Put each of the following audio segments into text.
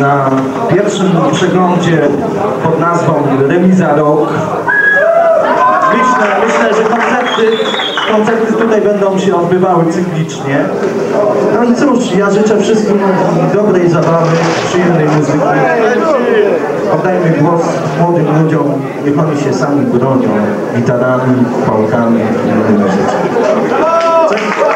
Na pierwszym przeglądzie pod nazwą Remiza Rok myślę, myślę, że koncerty, koncerty tutaj będą się odbywały cyklicznie. No i cóż, ja życzę wszystkim dobrej zabawy, przyjemnej muzyki. Oddajmy głos młodym ludziom, niech oni się sami bronią gitarami, pałkami i innymi rzeczami.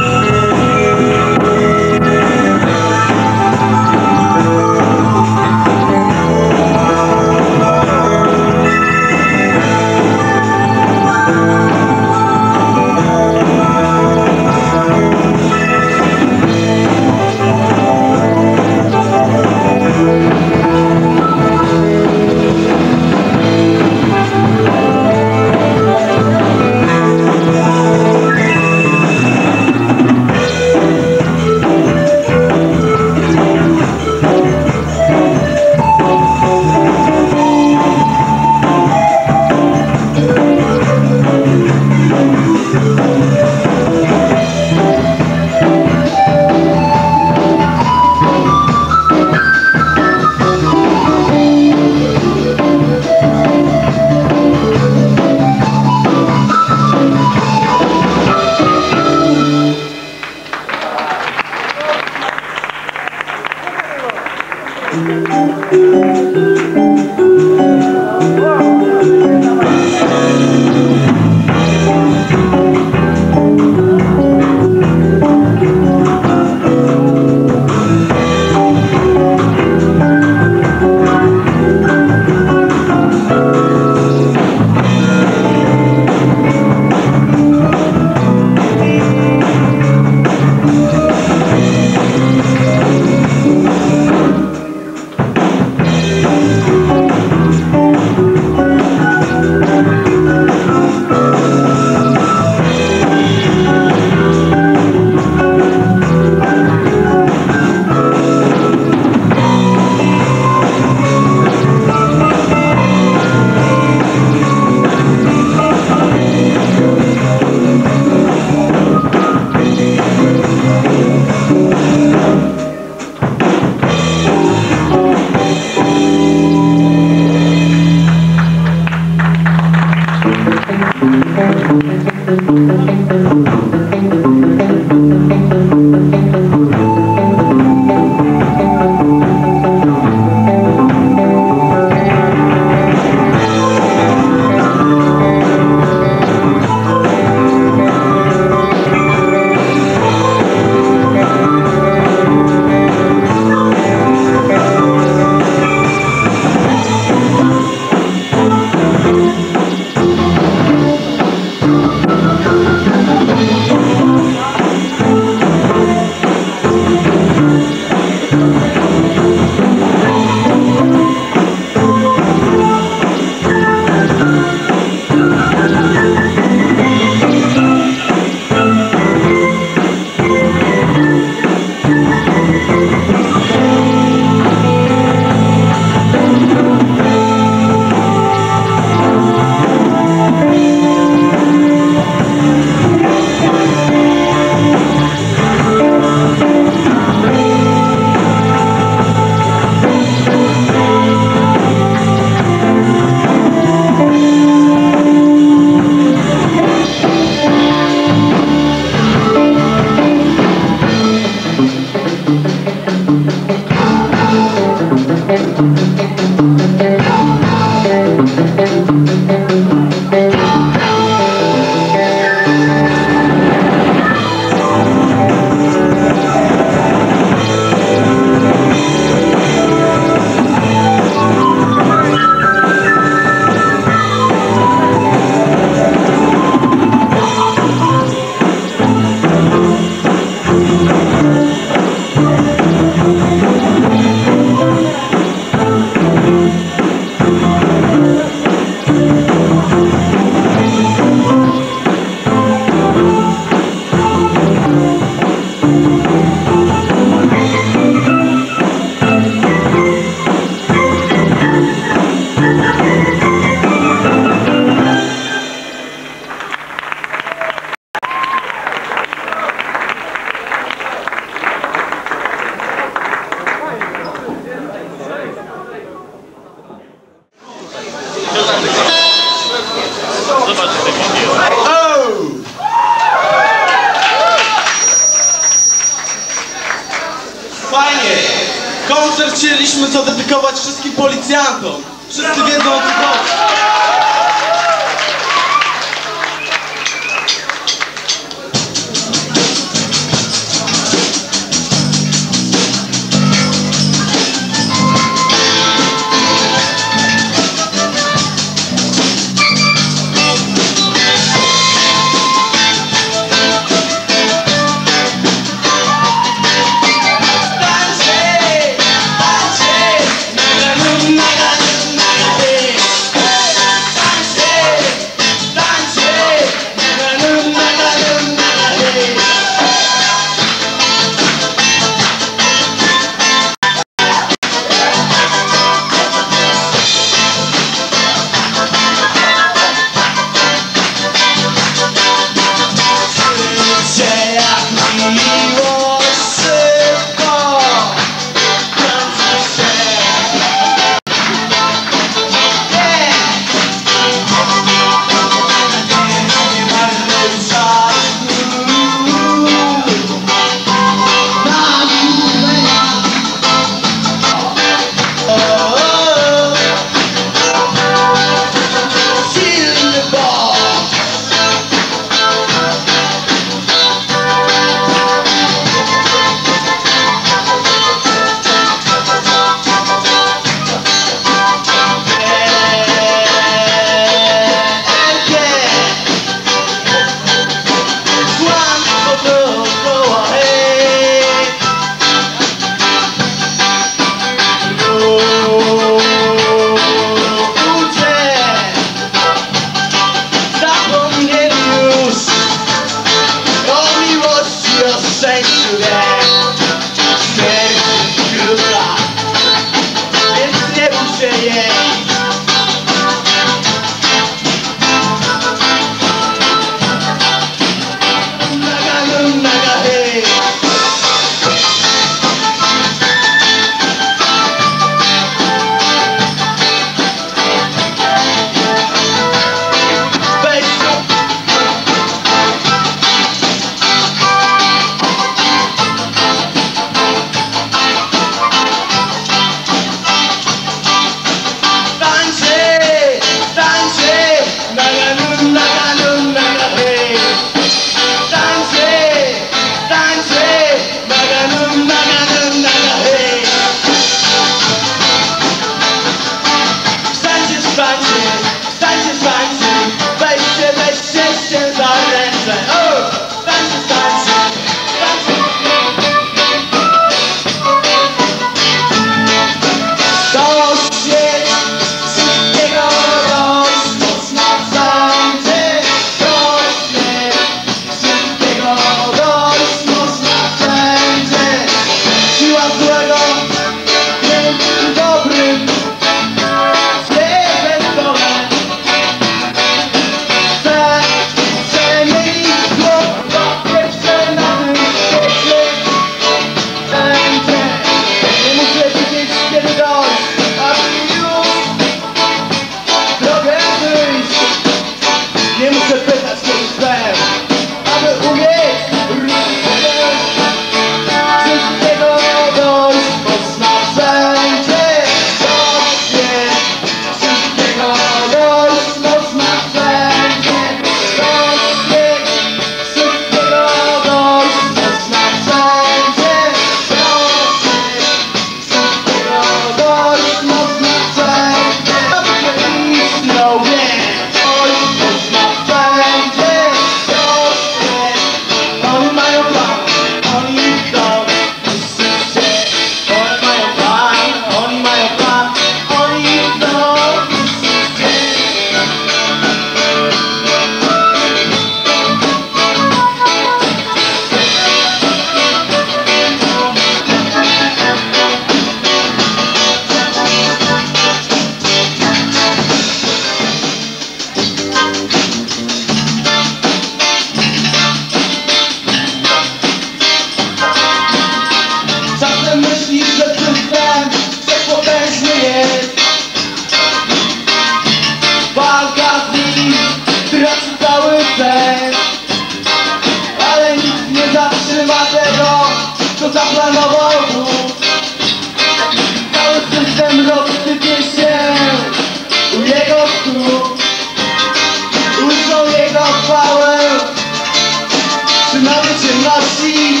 nasi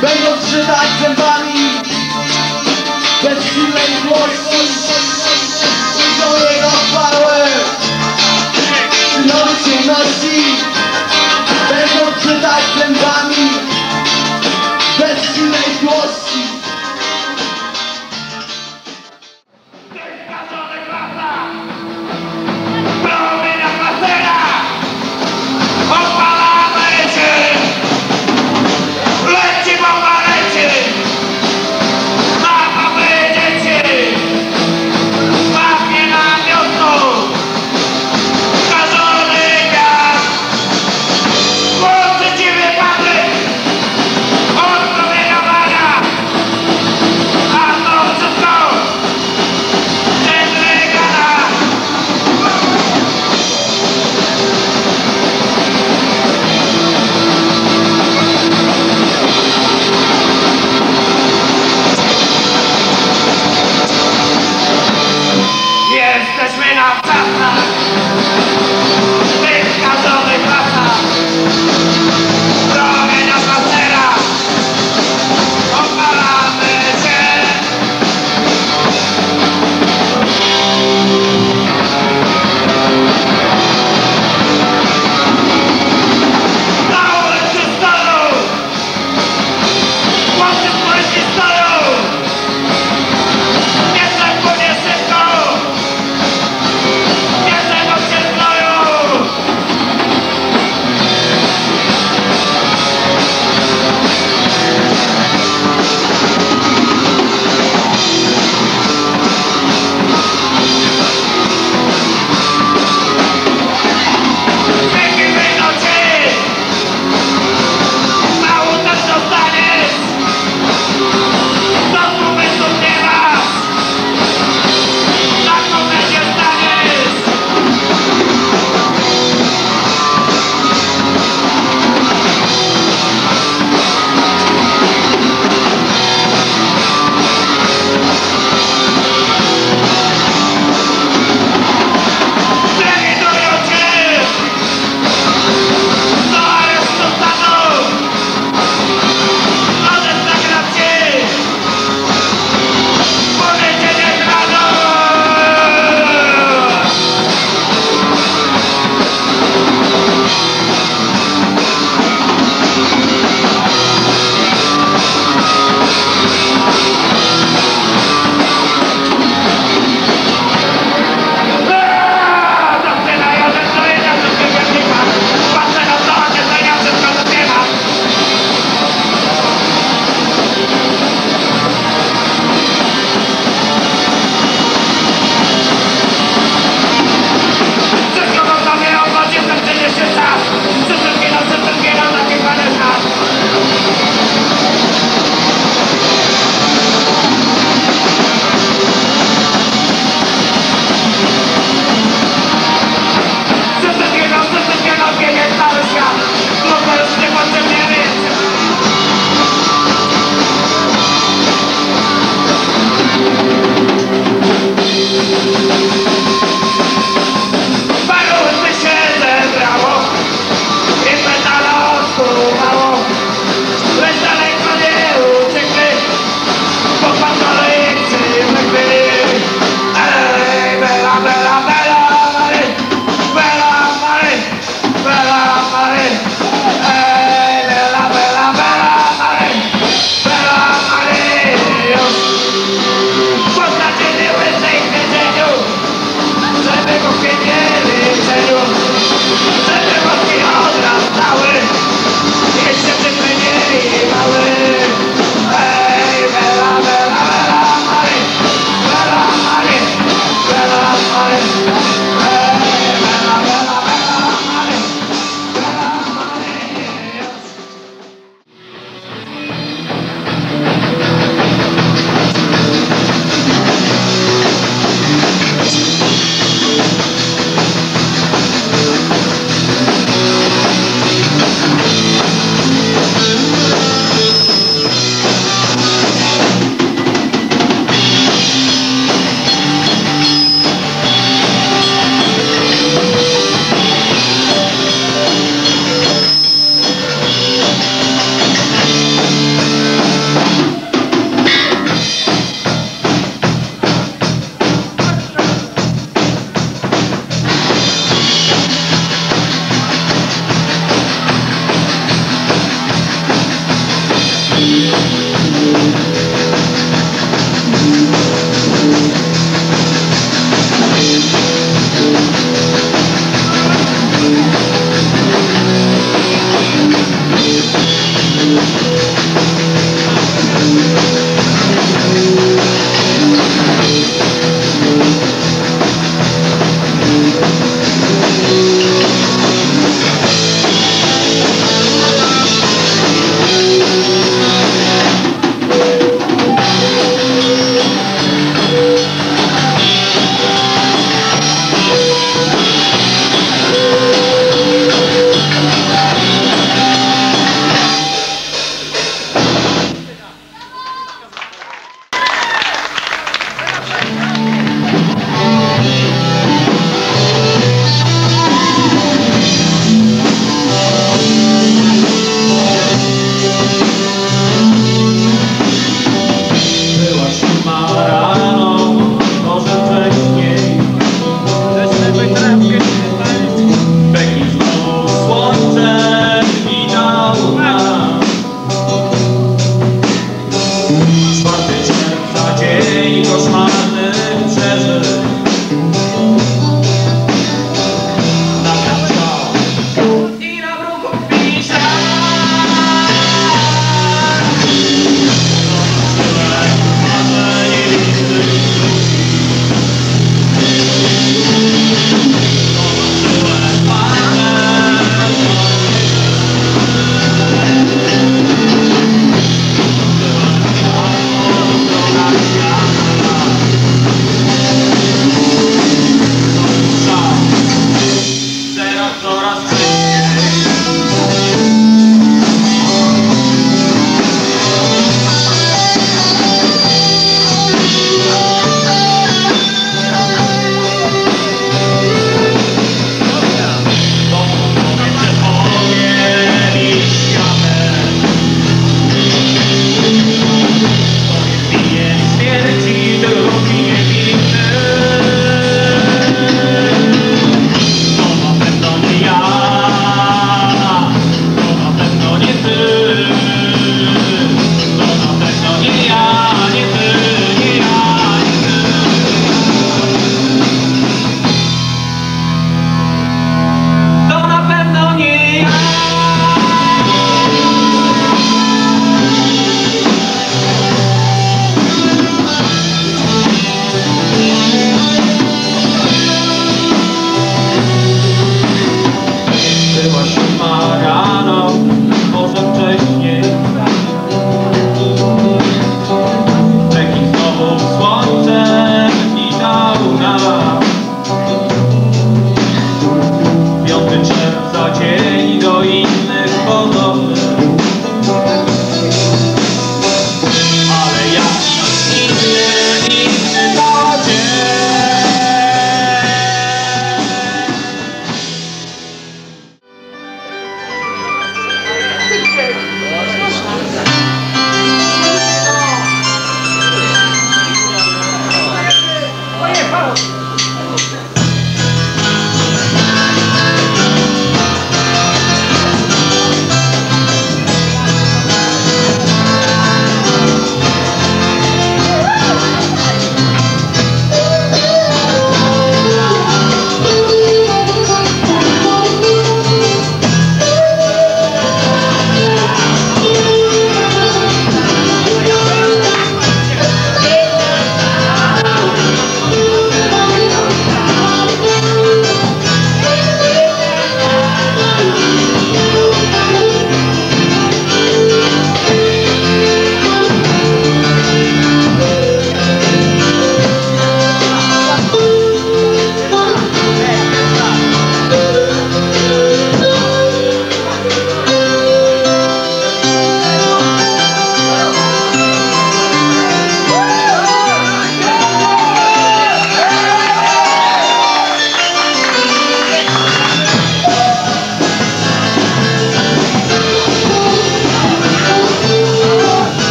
Będą zżywać zębami Bez silnej złości. Są jej rozpałe Nocy nasi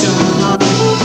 show love.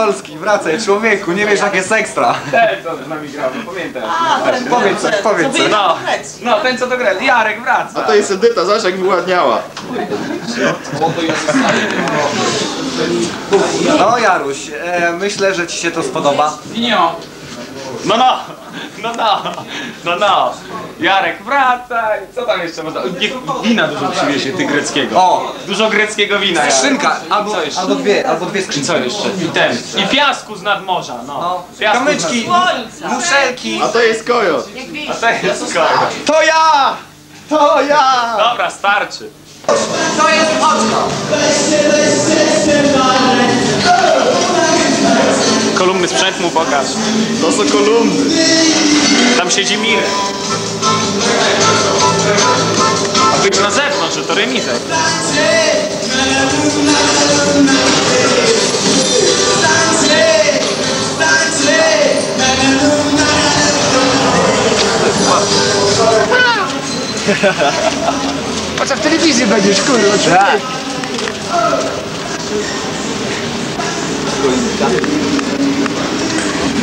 Polski, wracaj człowieku, nie wiesz jak jest ekstra. Ten co z nami grał, no pamiętasz. Powiedz coś, powiedz coś. No, no, ten co to gra, Jarek, wracaj. A to jest Edyta, zobacz jak wyładniała. No Jaruś, e, myślę, że ci się to spodoba. Winio. No, no, no, no, no, no. Jarek, wracaj. Co tam jeszcze można? Niech wina dużo przywiezie, ty greckiego. O, Dużo greckiego wina, Jarek. skrzynka, albo, Co jeszcze? albo dwie, albo dwie I skrzynki. co jeszcze? I ten. I piasku z nadmorza, no. No, Piasku kamyczki, muszelki. A to jest kojot. A to jest skoro. To ja! To ja! Dobra, starczy. To jest oczko! Kolumny sprzęt mu pokaż. To są kolumny. Tam siedzi Mirek. A być na zewnątrz, że to remizek. Patrz, w telewizji będziesz, kurwa. Tak.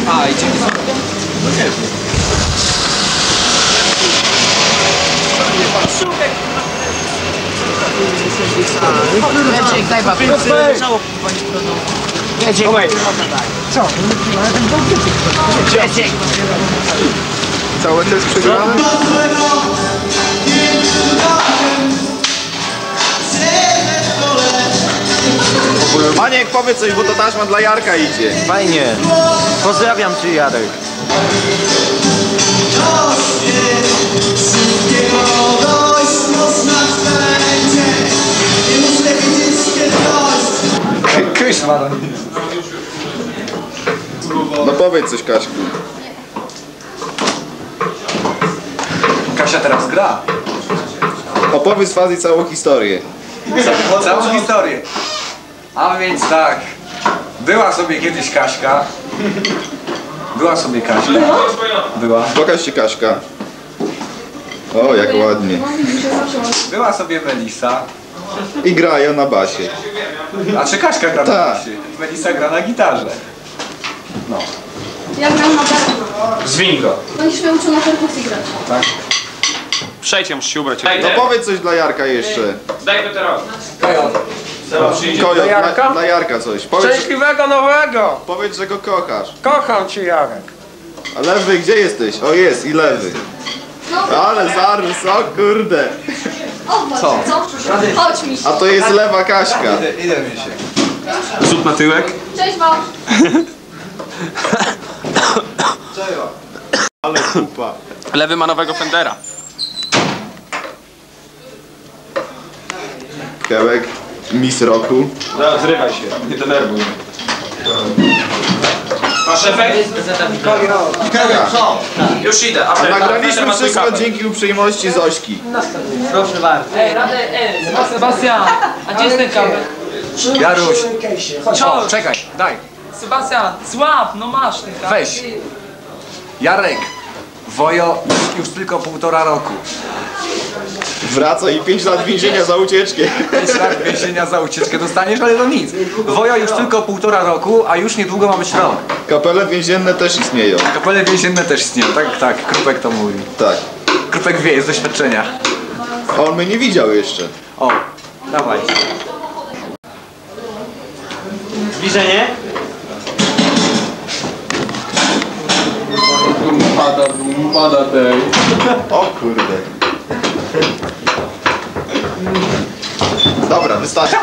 A, idziemy Całe to jest przegrane? Maniek, powiedz coś, bo to taśma dla Jarka idzie. Fajnie. Pozdrawiam cię, Jarek. No. No powiedz coś, Kaśku. Kasia teraz gra. Opowiedz Fazi całą historię. Całą historię. A więc tak. Była sobie kiedyś Kaśka. Była sobie Kaśka. Była. Pokaż się Kaśka. O, jak ładnie. Była sobie Melisa. I grają na basie. A czy Kaśka gra na Tak. basie? Melisa gra na gitarze. Ja gram na perku. Zwiń go. Będziesz mnie uczył na perkusji grać. Przejdź, ja muszę się ubrać. No powiedz coś dla Jarka jeszcze. Daj Kojot, dla, dla Jarka coś. Powiedz, Szczęśliwego nowego! powiedz, że go kochasz. Kocham cię, Jarek. A lewy, gdzie jesteś? O, jest, i lewy. Ale zaraz, o kurde. O, co? co? Chodź mi się. A to jest lewa Kaśka. Idę, idę mi się. Zrób na tyłek. Cześć wam. Ale kupa. Lewy ma nowego Fendera. Kełek, Miss Roku. No, zrywaj się, nie denerwuj. Masz efekt? Co? Już idę. A nagraliśmy wszystko dzięki uprzejmości Zośki. Proszę bardzo. Ej, Radę, ej, Sebastian, a gdzie jest ten kabel? Jaruś. Co? Czekaj, daj. Sebastian, złap, no masz ten kabel. Weź. Jarek. Wojo już tylko półtora roku. Wraca i 5 lat więzienia za ucieczkę. 5 lat więzienia za ucieczkę dostaniesz, ale to nic. Wojo już tylko półtora roku, a już niedługo ma być rok. Kapele więzienne też istnieją. Kapele więzienne też istnieją, tak, tak, Krupek to mówi. Tak. Krupek wie, z doświadczenia. A on mnie nie widział jeszcze. O, dawaj. Zbliżenie. Pada, pada tej. O kurde. Dobra, wystarczy.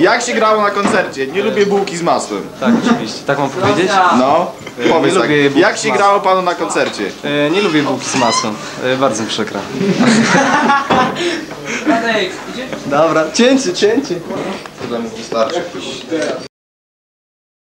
Jak się grało na koncercie? Nie lubię bułki z masłem. Tak, oczywiście. Tak mam powiedzieć? No, powiedz nie tak. lubię bułki Jak z się masłem. grało panu na koncercie? E, nie lubię bułki z masłem. E, bardzo mi przykro. Dobra, cięcie, cięcie. Tyle mu wystarczy.